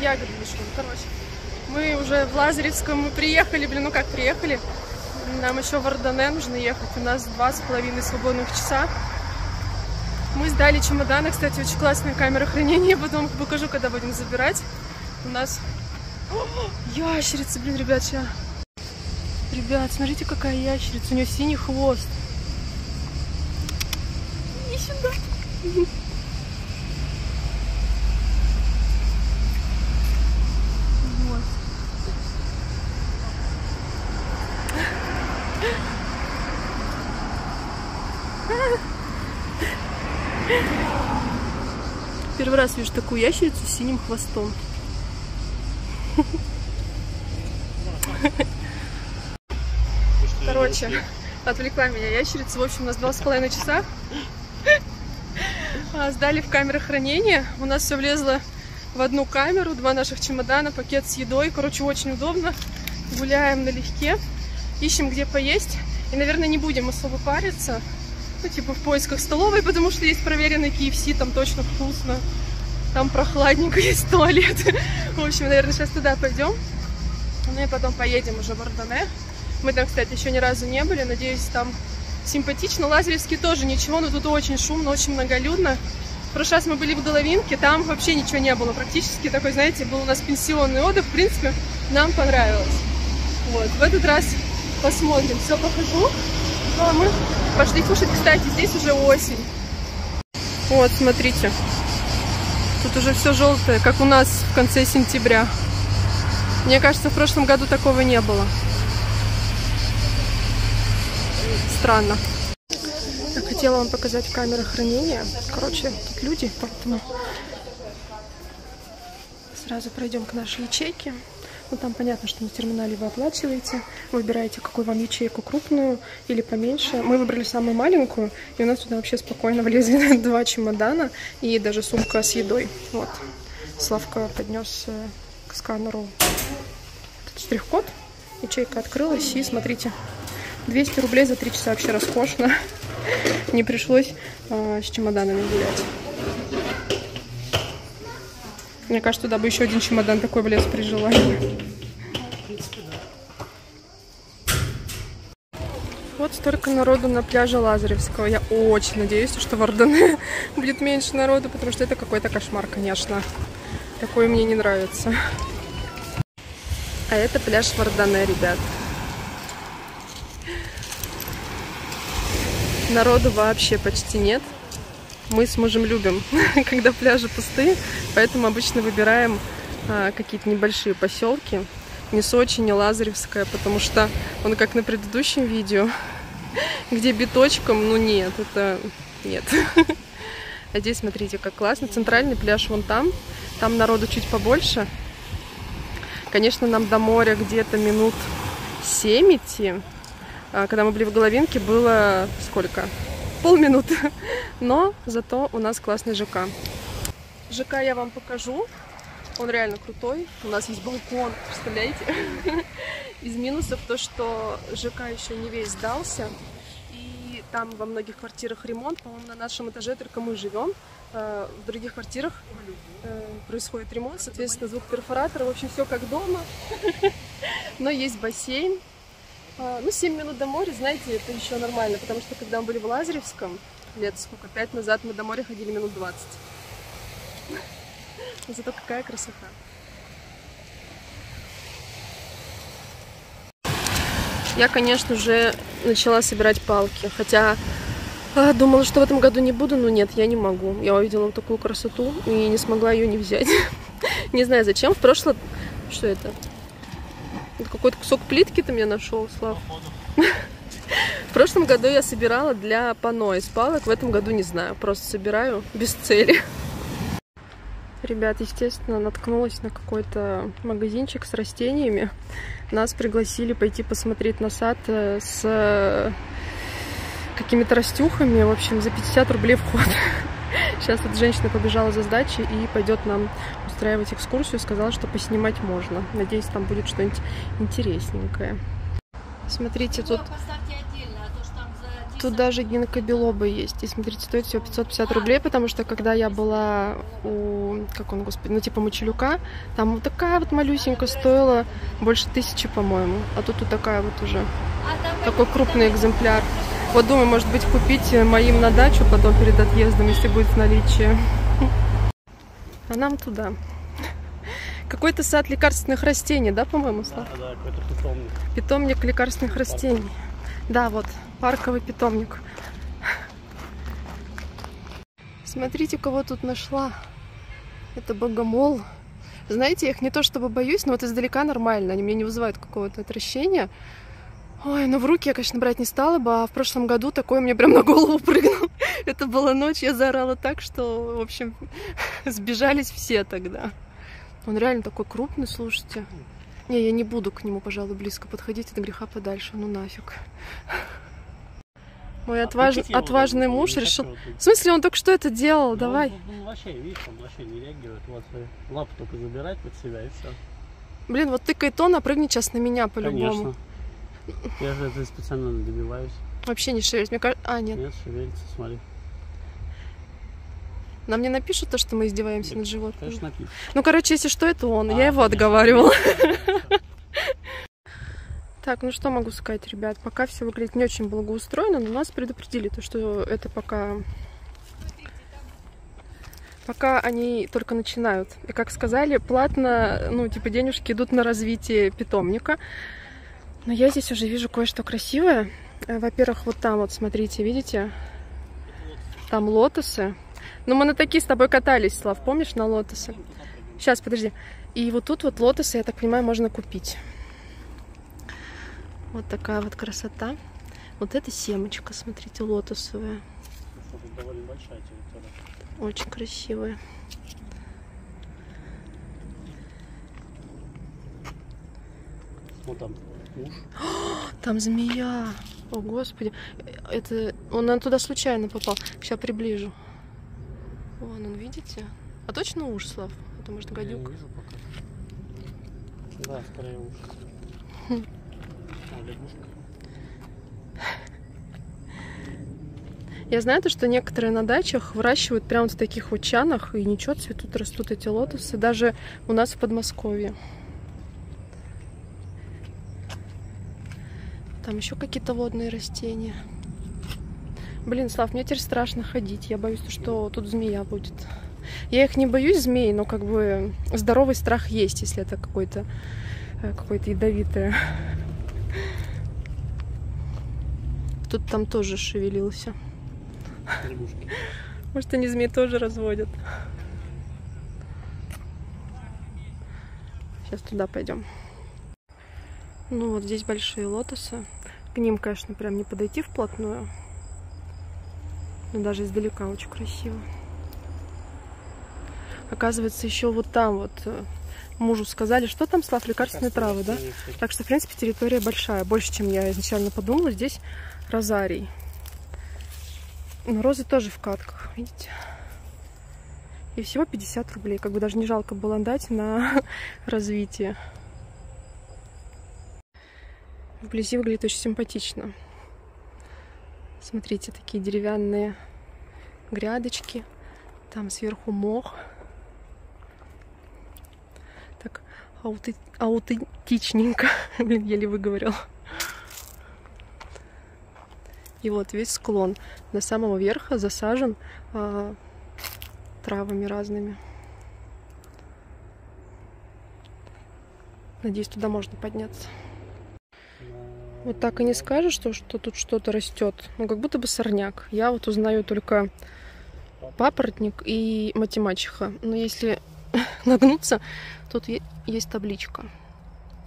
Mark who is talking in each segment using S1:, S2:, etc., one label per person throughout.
S1: ягоды нашли. Короче, мы уже в Лазаревском мы приехали, блин, ну как приехали? Нам еще в Ордоне нужно ехать. У нас два с половиной свободных часа. Мы сдали чемоданы, кстати, очень классная камера хранения. Потом покажу, когда будем забирать. У нас ящерица, блин, ребят, сейчас. Ребят, смотрите, какая ящерица. У нее синий хвост. Иди сюда. Вот. Вижу такую ящерицу с синим хвостом. Короче, отвлекла меня ящерица. В общем, у нас два с половиной часа. А, Сдали в камеры хранения. У нас все влезло в одну камеру. Два наших чемодана, пакет с едой. Короче, очень удобно. Гуляем налегке. Ищем, где поесть. И, наверное, не будем особо париться. Ну, типа в поисках столовой, потому что есть проверенный KFC, там точно вкусно. Там прохладненько, есть туалет. В общем, наверное, сейчас туда пойдем. Ну и потом поедем уже в Ордоне. Мы там, кстати, еще ни разу не были. Надеюсь, там симпатично. Лазаревский тоже ничего, но тут очень шумно, очень многолюдно. В прошлый раз мы были в Головинке, там вообще ничего не было. Практически такой, знаете, был у нас пенсионный отдых. В принципе, нам понравилось. Вот, в этот раз посмотрим. Все, покажу. Ну, а мы пошли кушать. Кстати, здесь уже осень. Вот, смотрите. Тут уже все желтое, как у нас в конце сентября. Мне кажется, в прошлом году такого не было. Странно. Я хотела вам показать камеры хранения. Короче, тут люди, поэтому сразу пройдем к нашей ячейке. Ну, там понятно, что на терминале вы оплачиваете, выбираете, какую вам ячейку, крупную или поменьше. Мы выбрали самую маленькую, и у нас туда вообще спокойно влезли два чемодана и даже сумка с едой. Вот. Славка поднес э, к сканеру этот штрих-код. Ячейка открылась, и смотрите, 200 рублей за 3 часа вообще роскошно. Не пришлось э, с чемоданами гулять. Мне кажется, туда бы еще один чемодан такой влез при желании. Вот столько народу на пляже Лазаревского. Я очень надеюсь, что в Ордене будет меньше народу, потому что это какой-то кошмар, конечно. Такой мне не нравится. А это пляж в Ордене, ребят. Народу вообще почти нет. Мы с мужем любим, когда пляжи пустые, поэтому обычно выбираем а, какие-то небольшие поселки. Не Сочи, не Лазаревская, потому что он как на предыдущем видео, где биточком, ну нет, это нет. А здесь смотрите, как классно. Центральный пляж вон там, там народу чуть побольше. Конечно, нам до моря где-то минут 7 идти. А, Когда мы были в Головинке, было сколько? Полминуты. Но зато у нас классный ЖК. ЖК я вам покажу. Он реально крутой. У нас есть балкон, представляете? Из минусов то, что ЖК еще не весь сдался. И там во многих квартирах ремонт. По-моему, на нашем этаже только мы живем. А В других квартирах э, происходит ремонт, соответственно, звук перфоратора. В общем, все как дома. Но есть бассейн. А, Ну, 7 минут до моря, знаете, это еще нормально, потому что когда мы были в Лазаревском, лет сколько, 5 назад, мы до моря ходили минут 20. Но Зато какая красота. Я, конечно же, начала собирать палки, хотя а, думала, что в этом году не буду, но нет, я не могу. Я увидела такую красоту и не смогла ее не взять. Не знаю зачем. В прошлом... Что это? Какой-то кусок плитки ты мне нашел, Слав. В прошлом году я собирала для пано из палок, в этом году не знаю, просто собираю без цели. Ребят, естественно, наткнулась на какой-то магазинчик с растениями. Нас пригласили пойти посмотреть на сад э, с э, какими-то растюхами. В общем, за 50 рублей вход. Сейчас эта женщина побежала за сдачей и пойдет нам устраивать экскурсию. Сказала, что поснимать можно. Надеюсь, там будет что-нибудь интересненькое. Смотрите, тут тут даже гинка белоба есть. И смотрите, стоит всего 550 рублей, потому что когда я была у, как он, господи, ну типа Мочелюка, там вот такая вот малюсенькая стоила больше тысячи, по-моему. А тут вот такая вот уже, такой крупный экземпляр. Вот думаю, может быть, купить моим на дачу потом перед отъездом, если будет в наличии. А нам туда. Какой-то сад лекарственных растений, да, по-моему,
S2: Да, да, какой-то питомник.
S1: Питомник лекарственных растений. Да, вот, парковый питомник. Смотрите, кого тут нашла. Это богомол. Знаете, я их не то чтобы боюсь, но вот издалека нормально. Они меня не вызывают какого-то отвращения. Ой, ну в руки я, конечно, брать не стала бы, а в прошлом году такой мне прям на голову прыгнул. Это была ночь, я заорала так, что, в общем, сбежались все тогда. Он реально такой крупный, слушайте. Не, я не буду к нему, пожалуй, близко подходить, от греха подальше, ну нафиг. Мой отваж...
S2: Отпустите его,
S1: отважный
S2: он
S1: муж решил... В смысле, он только что это делал,
S2: Ну,
S1: давай.
S2: Он, он вообще, видишь, он вообще не реагирует. Вот э, лапу только забирать под себя и все.
S1: Блин, вот тыкает он, а прыгнет сейчас на меня по-любому.
S2: Конечно. Я же это специально добиваюсь.
S1: Вообще не шевелись. Мне кажется... А, нет.
S2: Нет, шевелится, смотри.
S1: Нам не напишут то, что мы издеваемся над животными.
S2: Конечно, напишешь.
S1: Ну, короче, если что, это он.
S2: А,
S1: я его
S2: конечно.
S1: отговаривала. Так, ну что могу сказать, ребят, пока все выглядит не очень благоустроено, но нас предупредили, то, что это пока... Пока они только начинают. И, как сказали, платно, ну, типа, денежки идут на развитие питомника. Но я здесь уже вижу кое-что красивое. Э, Во-первых, вот там вот, смотрите, видите? Там лотосы. Ну, мы на такие с тобой катались, Слав, помнишь, на лотосы? Сейчас, подожди. И вот тут вот лотосы, я так понимаю, можно купить. Вот такая вот красота. Вот эта семечка, смотрите, лотосовая. Очень красивая.
S2: Вот там уж.
S1: Там змея. О, господи. Это... Он туда случайно попал. Сейчас приближу. Вон он, видите? А точно уж, Слав? Это может
S2: Я не
S1: гадюк?
S2: вижу пока. Да, скорее уж. А, лягушка.
S1: Я знаю то, что некоторые на дачах выращивают прямо в таких вот чанах, и ничего, цветут, растут эти лотосы. Даже у нас в Подмосковье. Там еще какие-то водные растения. Блин, Слав, мне теперь страшно ходить. Я боюсь, что тут змея будет. Я их не боюсь, змей, но как бы здоровый страх есть, если это какой-то э, какое-то ядовитое. Тут там тоже шевелился.
S2: Лягушки.
S1: Может, они змей тоже разводят. Сейчас туда пойдем. Ну вот здесь большие лотосы. К ним, конечно, прям не подойти вплотную. Но даже издалека очень красиво. Оказывается, еще вот там вот э, мужу сказали, что там, Слав, лекарственные травы, да? Так что, в принципе, территория большая. Больше, чем я изначально подумала. Здесь розарий. Но розы тоже в катках, видите? И всего 50 рублей. Как бы даже не жалко было дать на развитие. Вблизи выглядит очень симпатично. Смотрите, такие деревянные грядочки. Там сверху мох. Так ауты- аутентичненько. Блин, еле выговорил. И вот весь склон до самого верха засажен а, травами разными. Надеюсь, туда можно подняться. Вот так и не скажешь, что, что тут что-то растет. Ну, как будто бы сорняк. Я вот узнаю только папоротник и математиха. Но если нагнуться, тут есть табличка.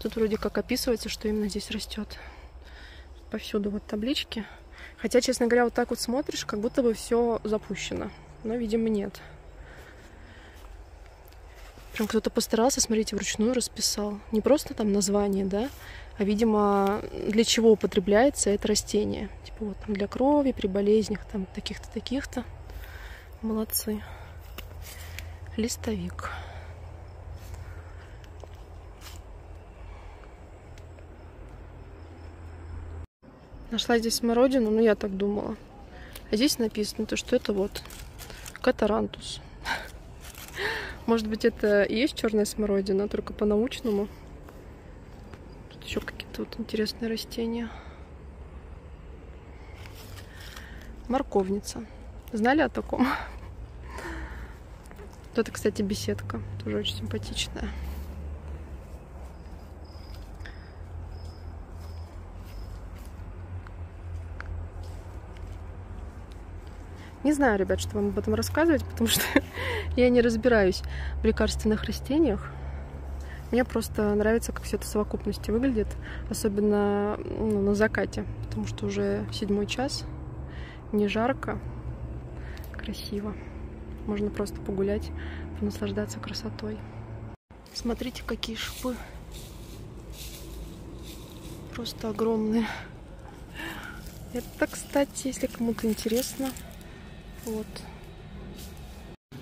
S1: Тут вроде как описывается, что именно здесь растет. Повсюду вот таблички. Хотя, честно говоря, вот так вот смотришь, как будто бы все запущено. Но, видимо, нет. Прям кто-то постарался, смотрите, вручную расписал. Не просто там название, да, а, видимо, для чего употребляется это растение. Типа вот там для крови, при болезнях, там таких-то, таких-то. Молодцы. Листовик. Нашла здесь смородину, ну я так думала. А здесь написано, то, что это вот катарантус. Может быть, это и есть черная смородина, только по-научному. Тут еще какие-то вот интересные растения. Морковница. Знали о таком? Это, кстати, беседка. Тоже очень симпатичная. Не знаю, ребят, что вам об этом рассказывать, потому что я не разбираюсь в лекарственных растениях. Мне просто нравится, как все это в совокупности выглядит, особенно ну, на закате, потому что уже седьмой час, не жарко, красиво. Можно просто погулять, наслаждаться красотой. Смотрите, какие шипы. Просто огромные. Это, кстати, если кому-то интересно, вот.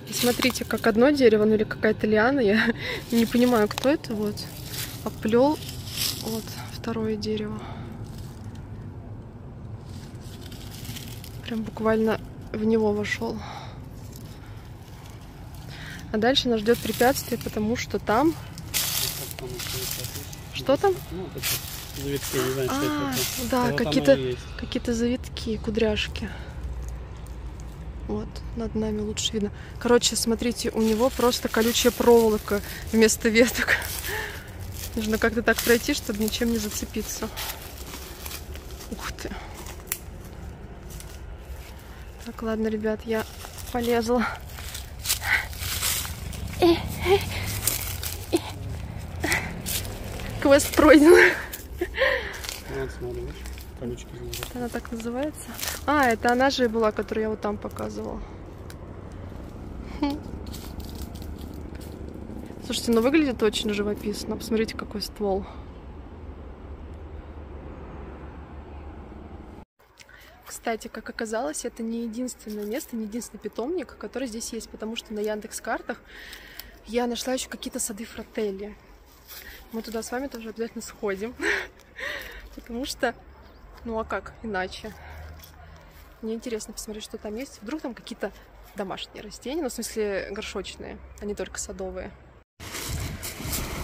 S1: И смотрите, как одно дерево, ну или какая-то лиана, я не понимаю, кто это, вот, оплел вот второе дерево. Прям буквально в него вошел. А дальше нас ждет препятствие, потому что там... Что там?
S2: Ну, завитки, не знаю, что
S1: А,
S2: это.
S1: да, какие-то какие-то завитки, кудряшки. Вот, над нами лучше видно. Короче, смотрите, у него просто колючая проволока вместо веток. Нужно как-то так пройти, чтобы ничем не зацепиться. Ух ты. Так, ладно, ребят, я полезла. Квест пройден.
S2: Вот, смотри, видишь, колючки внизу.
S1: Она так называется? А, это она же была, которую я вот там показывала. Хм. Слушайте, ну выглядит очень живописно. Посмотрите, какой ствол. Кстати, как оказалось, это не единственное место, не единственный питомник, который здесь есть, потому что на Яндекс картах я нашла еще какие-то сады фрателли. Мы туда с вами тоже обязательно сходим, потому что ну а как иначе? Мне интересно посмотреть, что там есть. Вдруг там какие-то домашние растения, ну в смысле горшочные, а не только садовые.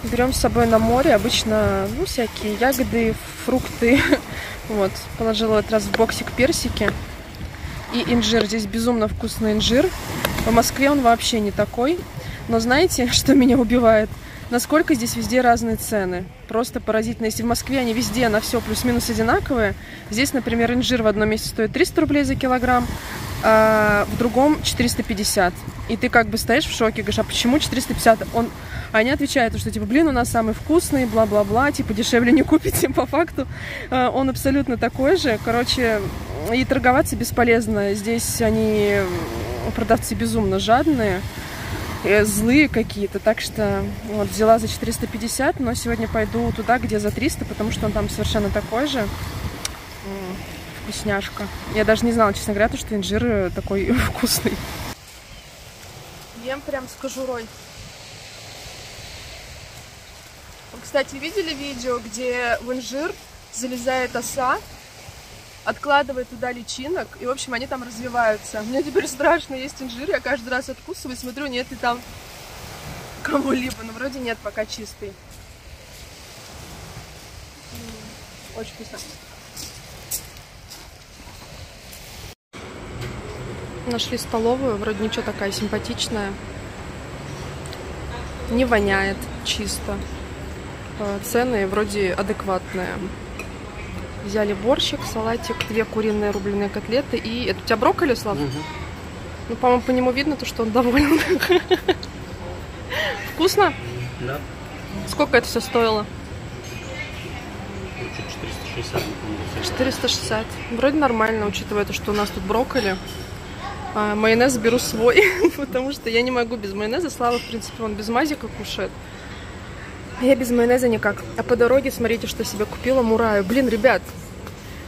S1: Берем с собой на море обычно ну, всякие ягоды, фрукты. Вот, положила вот раз в боксик персики и инжир. Здесь безумно вкусный инжир. В Москве он вообще не такой. Но знаете, что меня убивает? Насколько здесь везде разные цены. Просто поразительно. Если в Москве они везде на все плюс-минус одинаковые, здесь, например, инжир в одном месте стоит 300 рублей за килограмм, а в другом 450. И ты как бы стоишь в шоке, говоришь, а почему 450? Он... А они отвечают, что типа, блин, у нас самый вкусный, бла-бла-бла, типа дешевле не купите. По факту э, он абсолютно такой же. Короче, и торговаться бесполезно. Здесь они, продавцы, безумно жадные злые какие-то, так что вот взяла за 450, но сегодня пойду туда, где за 300, потому что он там совершенно такой же. Вкусняшка. Я даже не знала, честно говоря, то, что инжир э, такой вкусный. Ем прям с кожурой. Вы, Кстати, видели видео, где в инжир залезает оса, откладывает туда личинок, и, в общем, они там развиваются. Мне теперь страшно есть инжир, я каждый раз откусываю, смотрю, нет ли там кого-либо, но вроде нет, пока чистый. Очень вкусно. Нашли столовую, вроде ничего такая симпатичная. Не воняет, чисто. Э, Цены вроде адекватные. Взяли борщик, салатик, две куриные рубленые котлеты и... Это у тебя брокколи, Слав?
S2: Мгм.
S1: Ну, по-моему, по нему видно, то, что он доволен. Вкусно?
S2: Да.
S1: Сколько это все стоило?
S2: Ну, чуть 460, напомню.
S1: 460. Вроде нормально, учитывая то, что у нас тут брокколи. А, майонез беру свой, потому что я не могу без майонеза. Слава, в принципе, он без мазика кушает. А я без майонеза никак. А по дороге, смотрите, что себе купила мураю. Блин, ребят,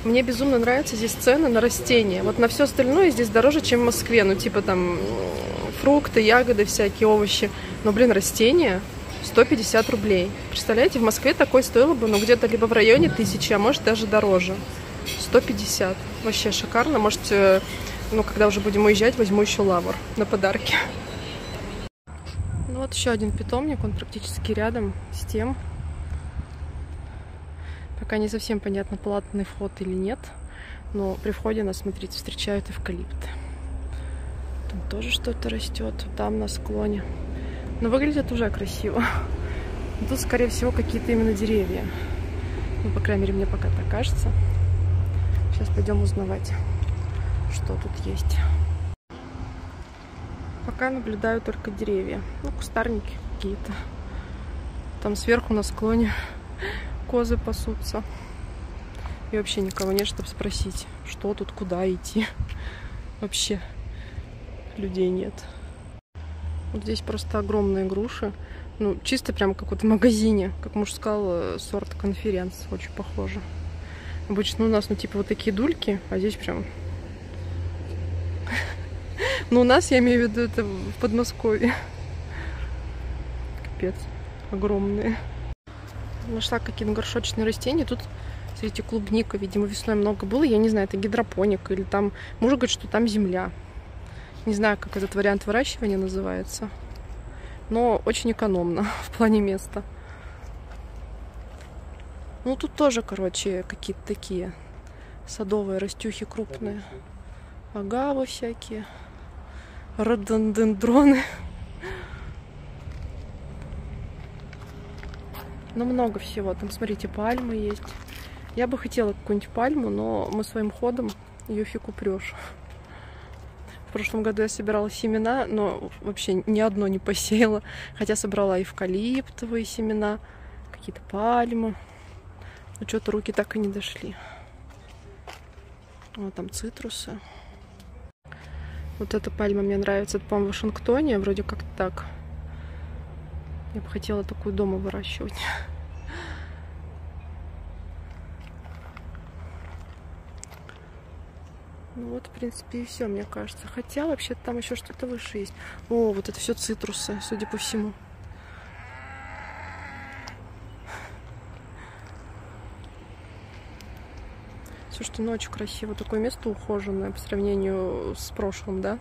S1: мне безумно нравятся здесь цены на растения. Вот на все остальное здесь дороже, чем в Москве. Ну, типа там фрукты, ягоды, всякие овощи. Но, блин, растения 150 рублей. Представляете, в Москве такой стоило бы, ну, где-то либо в районе тысячи, а может даже дороже. 150. Вообще шикарно. Может, э, ну, когда уже будем уезжать, возьму еще лавр на подарки. Ну вот еще один питомник, он практически рядом с тем. Пока не совсем понятно, платный вход или нет. Но при входе нас, смотрите, встречают эвкалипты. Там тоже что-то растет, там на склоне. Но выглядит уже красиво. Тут, скорее всего, какие-то именно деревья. Ну, по крайней мере, мне пока так кажется. Сейчас пойдем узнавать, что тут есть. Пока наблюдаю только деревья. Ну, кустарники какие-то. Там сверху на склоне козы пасутся. И вообще никого нет, чтобы спросить, что тут, куда идти. Вообще людей нет. Вот здесь просто огромные груши. Ну, чисто прям как вот в магазине. Как муж сказал, э, сорт конференц. Очень похоже. Обычно у нас, ну, типа вот такие дульки, а здесь прям... Ну, у нас, я имею в виду, это в Подмосковье. Капец. Огромные. Нашла какие-то горшочные растения. Тут, смотрите, клубника, видимо, весной много было. Я не знаю, это гидропоник или там... Муж говорит, что там земля. Не знаю, как этот вариант выращивания называется. Но очень экономно в плане места. Ну, тут тоже, короче, какие-то такие садовые растюхи крупные. Агавы всякие. Рододендроны. Ну, много всего. Там, смотрите, пальмы есть. Я бы хотела какую-нибудь пальму, но мы своим ходом ее фиг упрешь. В прошлом году я собирала семена, но вообще ни одно не посеяла. Хотя собрала эвкалиптовые семена, какие-то пальмы. Но что-то руки так и не дошли. Вот там цитрусы. Вот эта пальма мне нравится. Это, по-моему, в Вашингтоне. Вроде как так. Я бы хотела такую дома выращивать. Ну вот, в принципе, и все, мне кажется. Хотя, вообще там еще что-то выше есть. О, вот это все цитрусы, судя по всему. Слушайте, очень красиво. Такое место ухоженное по сравнению с прошлым, да?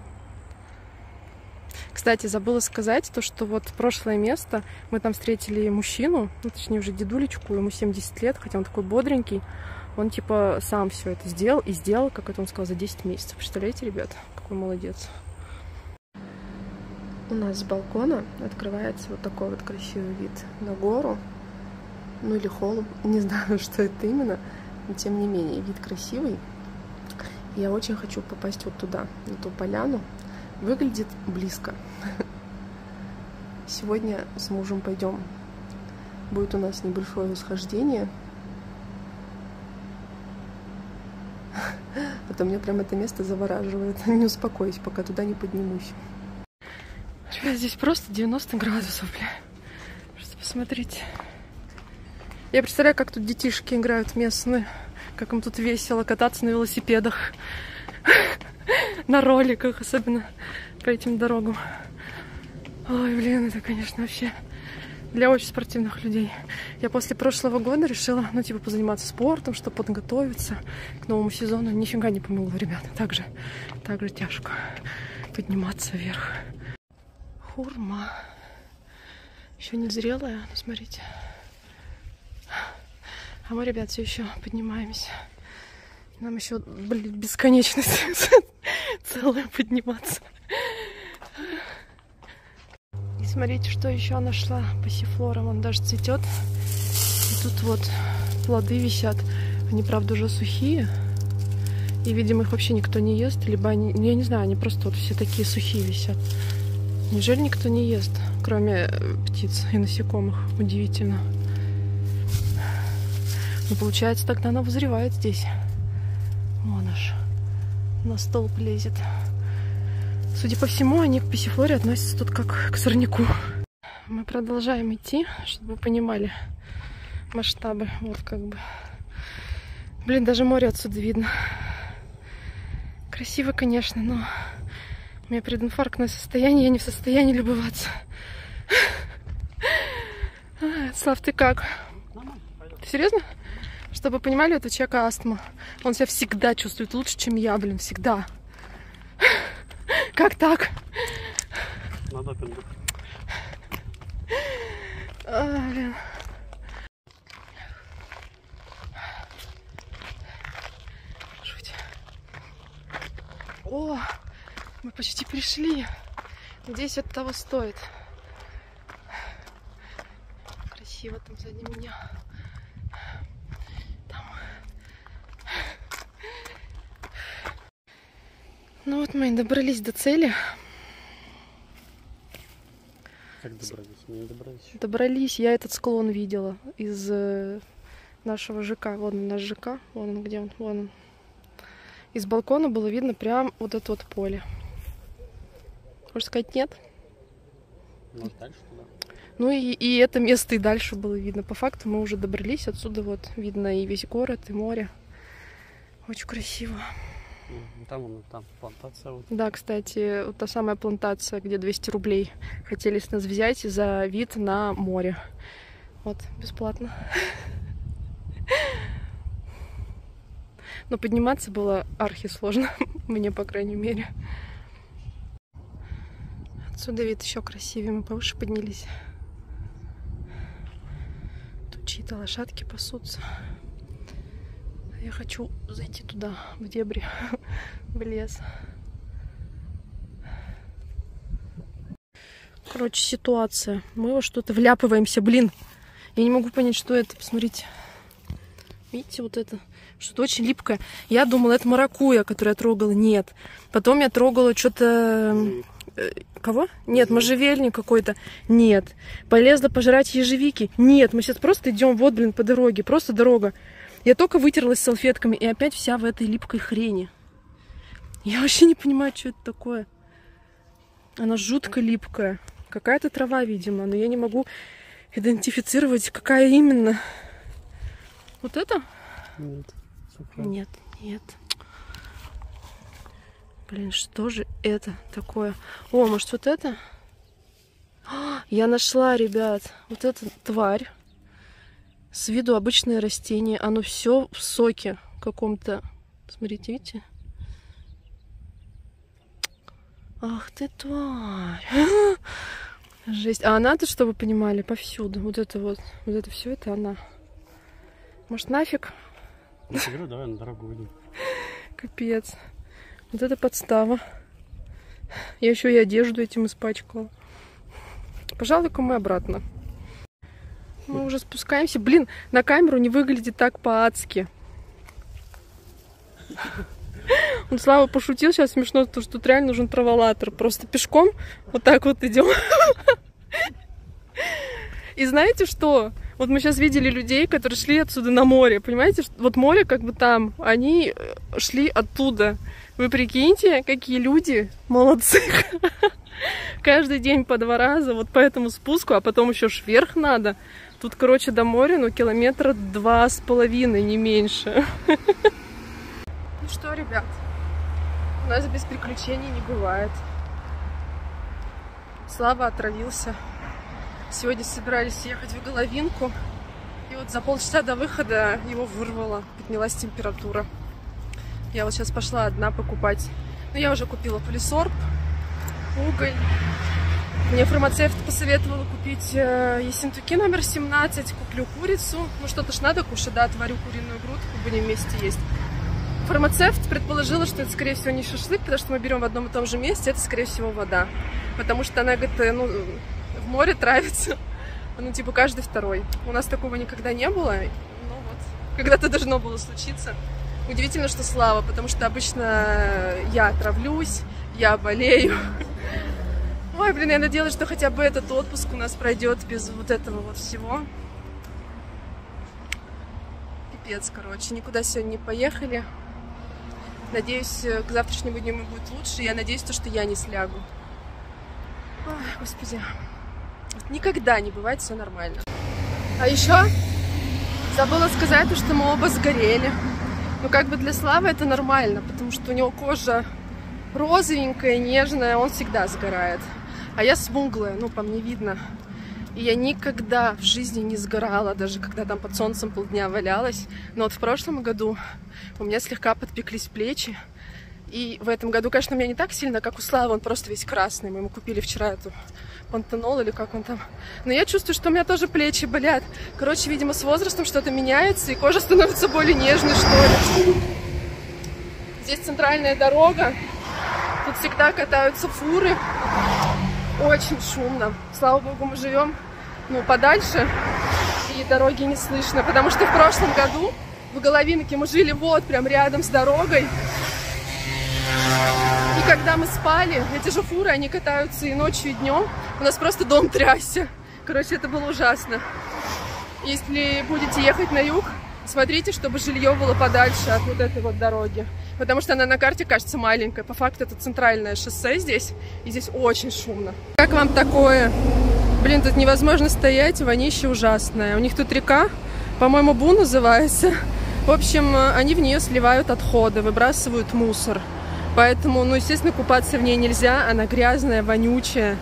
S1: Кстати, забыла сказать то, что вот прошлое место, мы там встретили мужчину, ну, точнее уже дедулечку, ему 70 лет, хотя он такой бодренький. Он типа сам все это сделал и сделал, как это он сказал, за 10 месяцев. Представляете, ребят, какой молодец. У нас с балкона открывается вот такой вот красивый вид на гору. Ну или холм, не знаю, что это именно. Но тем не менее, вид красивый. Я очень хочу попасть вот туда, на ту поляну. Выглядит близко. Сегодня с мужем пойдем. Будет у нас небольшое восхождение А меня прям это место завораживает. Не успокоюсь, пока туда не поднимусь. Ребят, здесь просто 90 градусов, бля. Просто посмотрите. Я представляю, как тут детишки играют местные. Как им тут весело кататься на велосипедах. На роликах, особенно по этим дорогам. Ой, блин, это, конечно, вообще для очень спортивных людей. Я после прошлого года решила, ну, типа, позаниматься спортом, чтобы подготовиться к новому сезону. Нифига не помогло, ребята. Так же, так же тяжко подниматься вверх. Хурма. Еще не зрелая, ну, смотрите. А мы, ребят, все еще поднимаемся. Нам еще, блин, бесконечность целая подниматься. Смотрите, что еще нашла. Пассифлора, он даже цветет. И тут вот плоды висят. Они, правда, уже сухие. И, видимо, их вообще никто не ест. Либо они, я не знаю, они просто вот все такие сухие висят. Неужели никто не ест, кроме э, птиц и насекомых? Удивительно. Ну, получается, тогда она вызревает здесь. Вон аж. На столб лезет. Судя по всему, они к писифлоре относятся тут как к сорняку. Мы продолжаем идти, чтобы вы понимали масштабы. Вот как бы. Блин, даже море отсюда видно. Красиво, конечно, но у меня прединфарктное состояние, я не в состоянии любоваться. Слав, ты как? Серьезно? Чтобы вы понимали, это человека астма. Он себя всегда чувствует лучше, чем я, блин, всегда. Как так?
S2: На допингу.
S1: А, блин. О, мы почти пришли. Надеюсь, это того стоит. Красиво там сзади меня. Там. Ну вот мы и добрались до цели.
S2: Как добрались? Не добрались.
S1: Добрались, я этот склон видела из э, нашего ЖК. Вон он наш ЖК, вон он где он, вон он. Из балкона было видно прям вот это вот поле. Можно сказать, нет?
S2: Может дальше туда?
S1: Ну и, и это место и дальше было видно. По факту мы уже добрались. Отсюда вот видно и весь город, и море. Очень красиво.
S2: Там, там плантация вот.
S1: Да, кстати, вот та самая плантация, где 200 рублей хотели с нас взять за вид на море. Вот, бесплатно. Но подниматься было архи сложно, мне, по крайней мере. Отсюда вид еще красивее, мы повыше поднялись. Тут чьи-то лошадки пасутся. Я хочу зайти туда, в дебри, в лес. Короче, ситуация. Мы во что-то вляпываемся, блин. Я не могу понять, что это. Посмотрите. Видите, вот это? Что-то очень липкое. Я думала, это маракуя, которую я трогала. Нет. Потом я трогала что-то... Э, Кого? Нет, можжевельник какой-то. Нет. Полезла пожрать ежевики. Нет, мы сейчас просто идем вот, блин, по дороге. Просто дорога. Я только вытерлась салфетками, и опять вся в этой липкой хрени. Я вообще не понимаю, что это такое. Она жутко липкая. Какая-то трава, видимо, но я не могу идентифицировать, какая именно. Вот это?
S2: Нет. сухая.
S1: Нет, нет. Блин, что же это такое? О, может вот это? Я нашла, ребят, вот эта тварь. С виду обычное растение. Оно все в соке каком-то. Смотрите, видите? Ах ты тварь. Жесть. А она-то, чтобы вы понимали, повсюду. Вот это вот. Вот это все это она. Может, нафиг?
S2: Я говорю, давай на дорогу выйдем.
S1: Капец. Вот это подстава. Я еще и одежду этим испачкала. Пожалуй-ка мы обратно. Мы уже спускаемся. Блин, на камеру не выглядит так по-адски. Он Слава пошутил сейчас смешно, то, что тут реально нужен траволатор. Просто пешком вот так вот идем. И знаете что? Вот мы сейчас видели людей, которые шли отсюда на море. Понимаете, вот море как бы там, они э, шли оттуда. Вы прикиньте, какие люди молодцы. Каждый день по два раза, вот по этому спуску, а потом еще вверх надо. Тут, короче, до моря, ну, километра два с половиной, не меньше. Ну что, ребят, у нас без приключений не бывает. Слава отравился. Сегодня собирались ехать в Головинку. И вот за полчаса до выхода его вырвало. Поднялась температура. Я вот сейчас пошла одна покупать. Ну, я уже купила полисорб, уголь. Мне фармацевт посоветовала купить э, ессентуки номер 17. Куплю курицу. Ну, что-то ж надо кушать, да, отварю куриную грудку, будем вместе есть. Фармацевт предположила, что это, скорее всего, не шашлык, потому что мы берем в одном и том же месте, это, скорее всего, вода. Потому что она, говорит, э, ну, в море травится. Ну, типа, каждый второй. У нас такого никогда не было. Ну, вот. Когда-то должно было случиться. Удивительно, что Слава, потому что обычно я травлюсь, я болею. Ой, блин, я надеялась, что хотя бы этот отпуск у нас пройдет без вот этого вот всего. Пипец, короче, никуда сегодня не поехали. Надеюсь, э, к завтрашнему дню будет лучше. Я надеюсь, то, что я не слягу. Ой, господи. Никогда не бывает все нормально. А еще забыла сказать, то, что мы оба сгорели. Ну, как бы для Славы это нормально, потому что у него кожа розовенькая, нежная, он всегда сгорает. А я смуглая, ну, по мне видно. И я никогда в жизни не сгорала, даже когда там под солнцем полдня валялась. Но вот в прошлом году у меня слегка подпеклись плечи. И в этом году, конечно, у меня не так сильно, как у Славы, он просто весь красный. Мы ему купили вчера эту пантенол или как он там. Но я чувствую, что у меня тоже плечи болят. Короче, видимо, с возрастом что-то меняется, и кожа становится более нежной, что ли. Здесь центральная дорога. Тут всегда катаются фуры. Очень шумно. Слава богу, мы живем ну, подальше, и дороги не слышно. Потому что в прошлом году в Головинке мы жили вот прям рядом с дорогой. И когда мы спали, эти же фуры, они катаются и ночью, и днем. У нас просто дом трясся. Короче, это было ужасно. Если будете ехать на юг, смотрите, чтобы жилье было подальше от вот этой вот дороги. Потому что она на карте кажется маленькая. По факту это центральное шоссе здесь. И здесь очень шумно. Как вам такое? Блин, тут невозможно стоять, вонище ужасное. У них тут река, по-моему, Бу называется. В общем, они в нее сливают отходы, выбрасывают мусор. Поэтому, ну, естественно, купаться в ней нельзя. Она грязная, вонючая.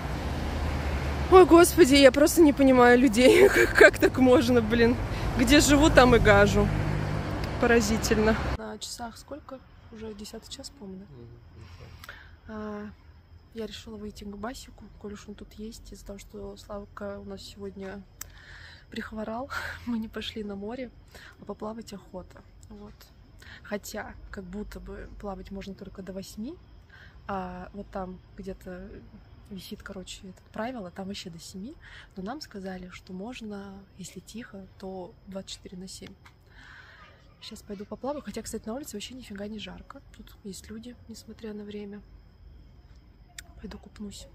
S1: Ой, господи, я просто не понимаю людей. Как, как так можно, блин? Где живу, там и гажу. Поразительно. На часах сколько? Уже 10 час, по-моему, да? А, я решила выйти к Басику, коль уж он тут есть, из-за того, что Славка у нас сегодня прихворал, мы не пошли на море, а поплавать охота. Вот. Хотя, как будто бы плавать можно только до 8, а вот там где-то висит, короче, это правило, там вообще до 7, но нам сказали, что можно, если тихо, то 24 на 7. Сейчас пойду поплаваю, хотя, кстати, на улице вообще нифига не жарко. Тут есть люди, несмотря на время. Пойду купнусь.